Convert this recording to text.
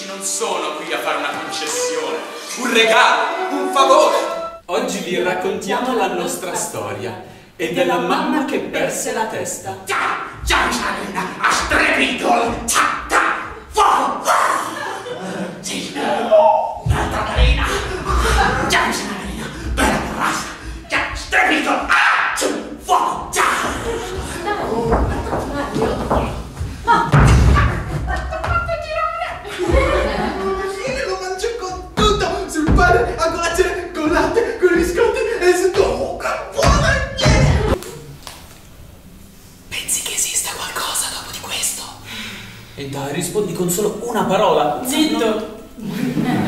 amici non sono qui a fare una concessione, un regalo, un favore. Oggi vi raccontiamo la nostra storia e della mamma che perse la testa. Ciao, ciao, ciao, a strepito, ciao. E dai, rispondi con solo una parola. Zitto! No.